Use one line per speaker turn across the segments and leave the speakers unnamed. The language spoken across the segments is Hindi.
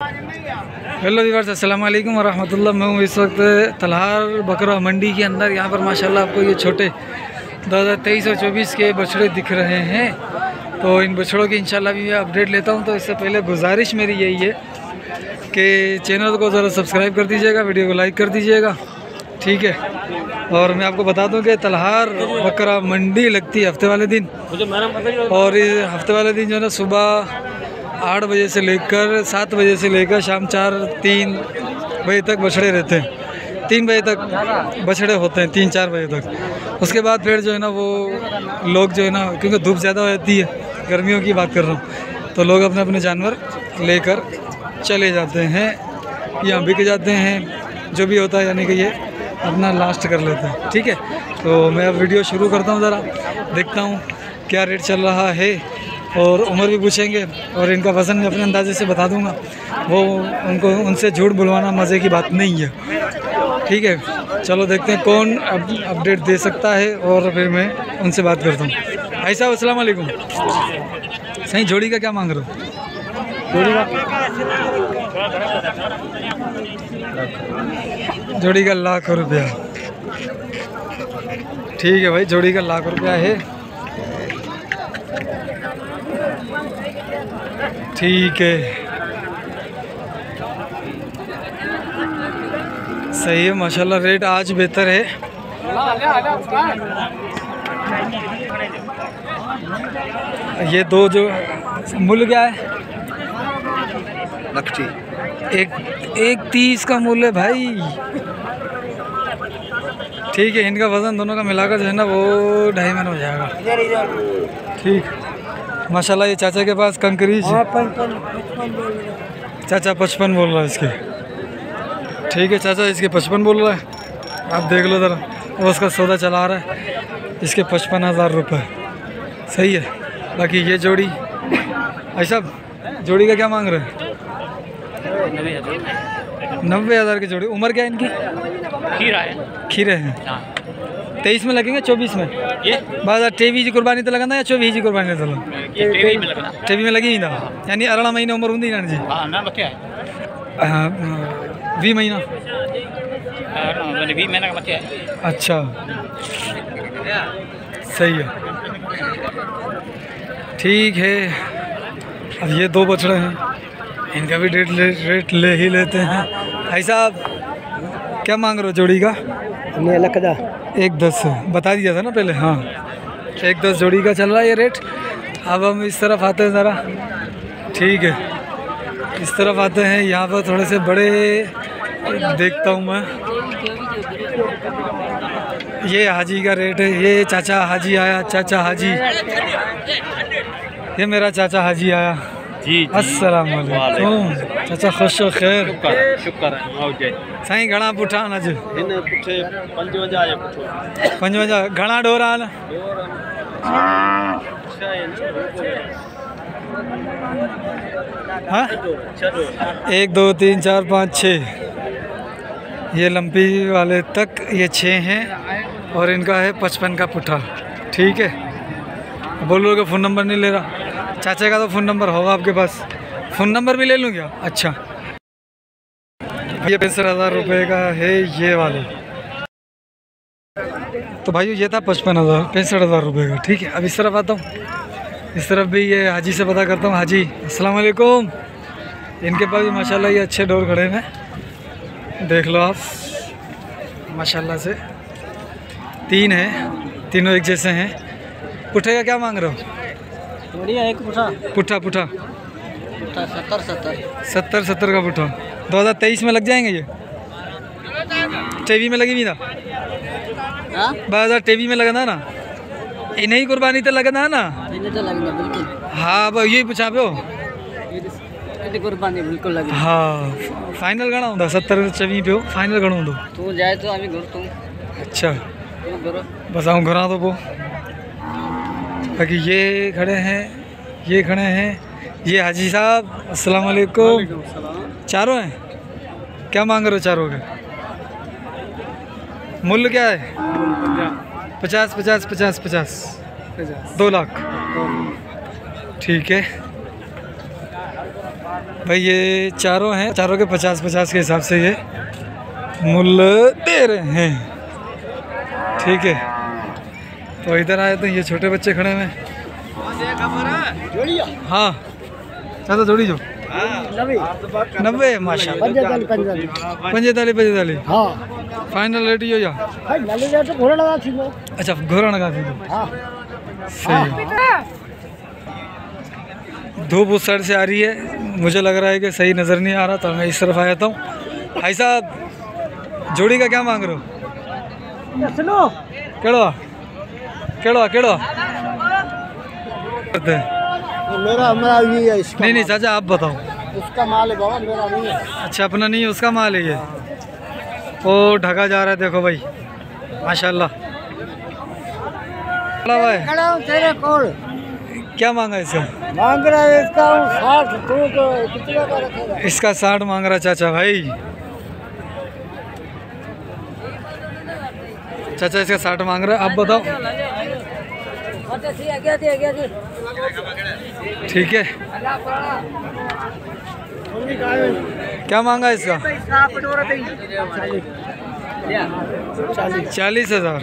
हेलो वीवर्स अस्सलाम वालेकुम वरहमतुल्लाह। मैं हूँ इस वक्त तलहार बकरा मंडी के अंदर। यहाँ पर माशाल्लाह आपको ये छोटे 2023 और 24 के बछड़े दिख रहे हैं। तो इन बछड़ों की इंशाल्लाह भी मैं अपडेट लेता हूँ। तो इससे पहले गुजारिश मेरी यही है कि चैनल को ज़रा सब्सक्राइब कर दीजिएगा वीडियो को लाइक कर दीजिएगा। ठीक है? और मैं आपको बता दूँ कि तलहार बकरा मंडी लगती है हफ़्ते वाले दिन। और हफ़्ते वाले दिन जो है ना सुबह आठ बजे से लेकर, सात बजे से लेकर शाम चार, तीन बजे तक बछड़े रहते हैं। तीन बजे तक बछड़े होते हैं, तीन चार बजे तक। उसके बाद फिर जो है ना वो लोग जो है ना, क्योंकि धूप ज़्यादा हो जाती है, गर्मियों की बात कर रहा हूँ तो लोग अपने अपने जानवर लेकर चले जाते हैं, या बिक जाते हैं, जो भी होता है, यानी कि ये अपना लास्ट कर लेते हैं, ठीक है? तो मैं अब वीडियो शुरू करता हूँ ज़रा, देखता हूँ क्या रेट चल रहा है। और उम्र भी पूछेंगे और इनका वज़न भी अपने अंदाजे से बता दूँगा। वो उनको उनसे झूठ बुलवाना मज़े की बात नहीं है। ठीक है चलो देखते हैं कौन अप, अपडेट दे सकता है और फिर मैं उनसे बात करता हूँ। भाई साहब अस्सलाम सही जोड़ी का क्या मांग रहे हो? जोड़ी का? जोड़ी का लाख रुपया। ठीक है भाई जोड़ी का लाख रुपया है। ठीक है। सही है माशाल्लाह रेट आज बेहतर है। ये दो जो मूल्य क्या है।
लक्ष्य
एक एक तीस का मूल्य है भाई। ठीक है इनका वज़न दोनों का मिलाकर जो है ना वो ढाई महीने हो जाएगा। ठीक। माशाल्लाह ये चाचा के पास कंकरीज है चाचा पचपन बोल रहा है इसके। ठीक है चाचा इसके पचपन बोल रहा है? आप देख लो ज़रा वो उसका सौदा चला रहा है। इसके पचपन हज़ार रुपये सही है। बाकी ये जोड़ी ऐसा जोड़ी का क्या मांग रहे हैं? नब्बे हज़ार की जोड़ी। उम्र क्या है इनकी?
खीरा है।
खीरे हैं।
हाँ।
तेईस में लगेंगे चौबीस में।
ये?
बाज़ार टेवी जी कुर्बानी तो लगाना या चौबीस जी कुर्बानी तो
टेवी में
लगी था यानी अरिड़ह महीने उम्र होंगी ना जी?
हाँ ना है?
हाँ, वी महीना।
का
अच्छा। सही है। ठीक है। अब ये दो बछड़े हैं। इनका भी रेट ले, रेट ले ही लेते हैं। भाई साहब क्या मांग रहे हो जोड़ी का?
मैं लखदा
एक दस, बता दिया था ना पहले हाँ। एक दस जोड़ी का चल रहा है ये रेट अब हम इस तरफ़ आते हैं ज़रा। ठीक है। इस तरफ़ आते हैं, यहाँ पर थोड़े से बड़े, देखता हूँ मैं। ये हाजी का रेट है, ये चाचा हाजी आया, चाचा हाजी। ये मेरा चाचा हाजी आया।
जी
अस्सलाम वालेकुम चाचा खुश हो खैर?
शुक्र है आओ जय
साईं घणा पुठा आहिनि अॼु?
हिन पुठे पंजवंजाह जे पुठो।
पंजवंजाह घणा ढोर आहिनि हाँ? एक दो तीन चार पाँच छः। ये लंपी वाले तक ये छः हैं और इनका है पचपन का पुठा। ठीक है? बोल कि फ़ोन नंबर नहीं ले रहा। चाचा का तो फ़ोन नंबर होगा आपके पास। फ़ोन नंबर भी ले लूँ क्या? अच्छा। ये पैंसठ हज़ार रुपये का है ये वाले। तो भाई ये था पचपन हज़ार, पैंसठ हज़ार रुपये का, ठीक है? अब इस तरफ़ आता हूँ। इस तरफ़ भी ये हाजी से पता करता हूँ। हाजी, अस्सलाम वालेकुम। इनके पास भी माशाल्लाह ये अच्छे डोर खड़े हैं। देख लो आप। माशाल्लाह से। तीन हैं, तीनों एक जैसे हैं। पुट्ठे का क्या मांग रहे हो?
बढ़िया एक पुठा।
पुट्ठा
पुठा। सत्तर सत्तर।
सत्तर सत्तर का हज़ार तेईस में लग जाएँगे ये? टेवी में लगी हुई था
हाँ?
बारह हज़ार टेवी में लगना ना? इन्हें कुर्बानी तो लगना ना?
तो
हाँ अब यही पूछा पियो
ये कुर्बानी बिल्कुल लगना
हाँ फाइनल घणा हूंदा सतरि चवीह पियो फाइनल घणो हूंदो
तू। जाए तो अभी घर तुम
अच्छा। बस आऊँ घरां तो पोइ बाक़ी ये खड़े हैं, ये खड़े हैं। ये हाजी साहब अस्सलाम वालेकुम चारों हैं? क्या मांग रहे हो चारों के? मूल्य क्या है? पचास पचास पचास पचास। दो लाख। ठीक है। भाई ये चारों हैं, चारों के पचास पचास के हिसाब से ये मूल्य दे रहे हैं। ठीक है। तो इधर आए तो ये छोटे बच्चे खड़े हैं। हाँ। चलो जोड़ी जो। नब्बे माशा
पंजाब
पंजेतालीस पंजेतालीस।
हाँ।
फाइनल रेट ही
घोड़ा लगा थी
अच्छा घोड़ा लगा
हाँ।
सही। धूप उस साइड से आ रही है। मुझे लग रहा है कि सही नज़र नहीं आ रहा तो मैं इस तरफ़ आ जाता हूँ। भाई साहब जोड़ी का क्या मांग रहे हो?
सुनो।
केड़ो केड़ो करते हैं
मेरा हमारा ये है इसका
नहीं नहीं चाचा आप बताओ।
उसका माल है बाबा मेरा नहीं है।
अच्छा अपना नहीं है उसका माल है ये। ओ ढका जा रहा है देखो भाई। माशाल्लाह।
तेरे
क्या मांगा इसका?
मांग रहा है इसका साठ तू
इसका साठ मांग रहा चाचा भाई। चाचा इसका साठ मांग रहा है। आप बताओ। ठीक है। क्या मांगा इसका? चालीस हज़ार।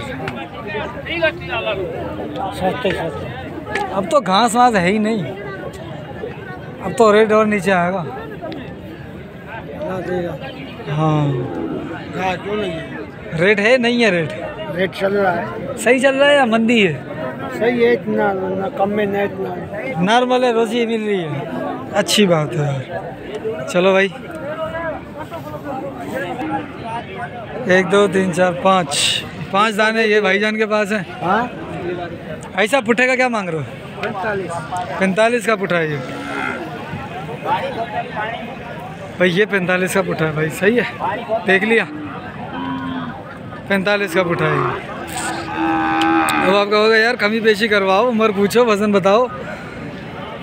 अब तो घास वास है ही नहीं। अब तो रेट और नीचे आएगा। हाँ।
है
रेट है नहीं है रेट
रेट चल रहा है।
सही चल रहा है या मंदी है?
सही है इतना ना कम में ना इतना।
नॉर्मल है रोजी मिल रही है। अच्छी बात है यार। चलो भाई। एक दो तीन चार पाँच। पाँच दाने ये भाईजान के पास हैं।
हाँ?
ऐसा पुट्ठे का क्या मांग रहे हो?
पैंतालीस।
पैंतालीस का पुट्ठा है ये। भाई ये पैंतालीस का पुठा है भाई सही है। देख लिया। पैंतालीस का पुट्ठा है ये। अब आप कहोगे यार कमी पेशी करवाओ उम्र पूछो वज़न बताओ।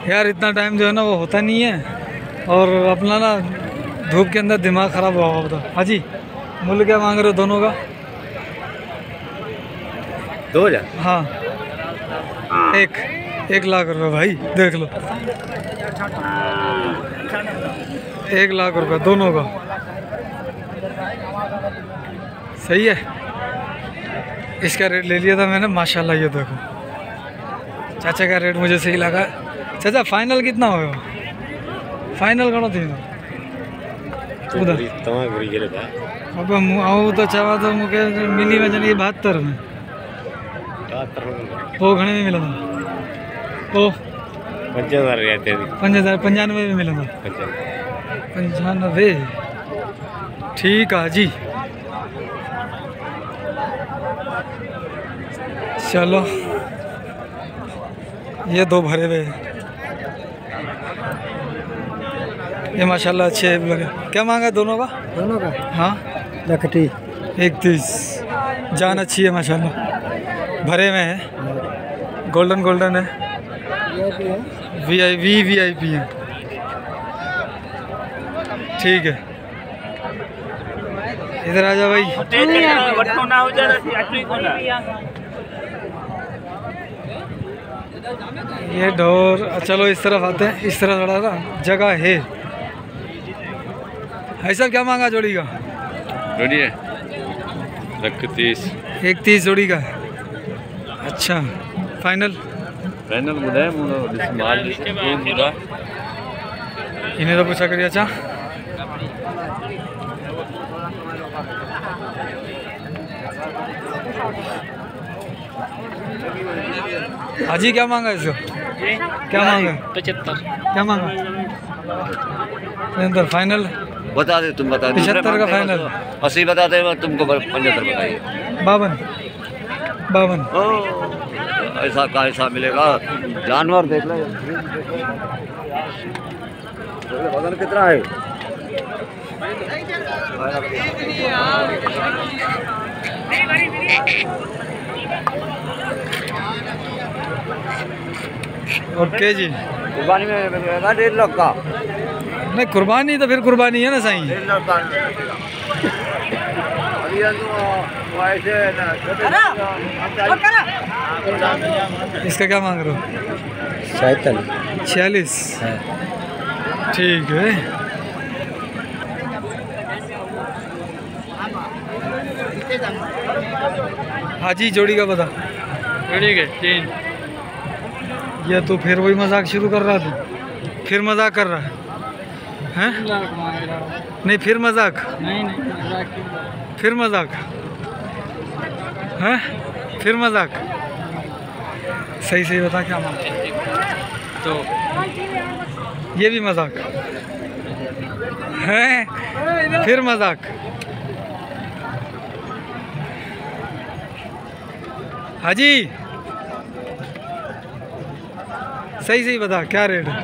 यार इतना टाइम जो है ना वो होता नहीं है। और अपना ना धूप के अंदर दिमाग ख़राब हुआ होता हाँ जी मूल्य क्या मांग रहे हो दोनों का?
दो हज़ार?
हाँ। एक। एक लाख रुपए भाई देख लो। एक लाख रुपए दोनों का। सही है? इसका रेट ले लिया था मैंने माशाल्लाह ये देखो। चाचा का रेट मुझे सही लगा। चाचा फाइनल कितना हो फाइनल थी?
करे था।
अब मु- तो चाहा तो मूंखे मिली में पोइ घणे में पोइ
पंज हज़ार रियायत थी।
पंज हज़ार पंजानवे में मिलंदो पंजानवे? ठीकु आहे जी। चलो ये दो भरे हुए हैं। ये माशाल्लाह अच्छे लगे। क्या मांगा दोनों का?
दोनों का?
हाँ।
लकटी
इकतीस। जान अच्छी है माशाल्लाह। भरे में है। गोल्डन गोल्डन है।
है
V I V V I P है। ठीक है। इधर आ जा भाई। ये ढोर चलो इस तरफ़ आते हैं इस तरफ़ थोड़ा ना जगह है। ऐसा क्या मांगा जोड़ी का?
जोड़िए लख तीस।
इकतीस जोड़ी का। अच्छा फाइनल?
फाइनल
इन्हें तो पूछा करिए अच्छा। हाजी क्या मांगा इसको? क्या मांगा?
पचहत्तर।
क्या मांगा? अंदर फाइनल
बता दे तुम बता दो।
पचहत्तर का फाइनल
अस्सी बता दे तुमको पचहत्तर बताइए।
बावन। बावन।
ऐसा का ऐसा मिलेगा? जानवर देख लो। वज़न कितना है?
ओके जी।
कुर्बानी में मिलेगा डेढ़ लाख का।
नहीं कुर्बानी तो फिर कुर्बानी है ना
डेढ़ लाख का। ये तो
इसका क्या मांग रहे हो?
सैतालीस।
छियालीस? ठीक है। हाजी जोड़ी का बता
ठीक है तीन।
ये तो फिर वही मज़ाक शुरू कर रहा था फिर मज़ाक कर रहा है। हैं? नहीं फिर मज़ाक।
नहीं नहीं
फिर मज़ाक। हैं? फिर मज़ाक। सही सही बता क्या मांग
तो
ये भी मज़ाक। हैं? फिर मज़ाक। हाजी। सही सही बता क्या रेट है?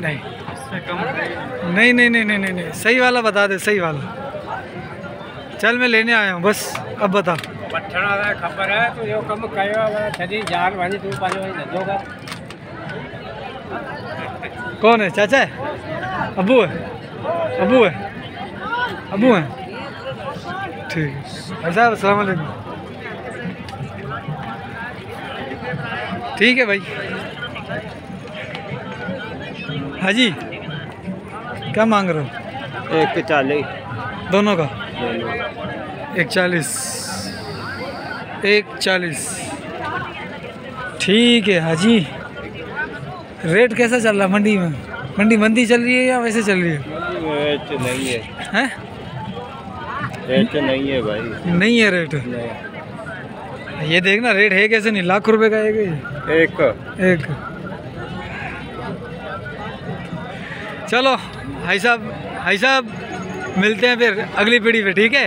नहीं।
कम
नहीं नहीं नहीं नहीं नहीं नहीं। सही वाला बता दे सही वाला। चल मैं लेने आया हूँ बस अब बता।
ख़बर आहे तूं इहो कमु जान वञी तूं
कौन है? चाचा है? अबू है? अबू है? अबू है? ठीक है। भाई साहब ठीक है भाई। हाजी क्या मांग रहे हो?
एक चालीस।
दोनों का? एक चालीस। एक चालीस। ठीक है हाजी रेट कैसा चल रहा है मंडी में? मंडी मंदी चल रही है या वैसे चल रही है?
रेट नहीं है।
हैं?
रेट नहीं है भाई।
नहीं है रेट? ये देखना रेट है कैसे नहीं? लाख रुपए का है
एक।
एक। चलो भाई साहब भाई साहब मिलते हैं फिर अगली पीढ़ी पे ठीक है?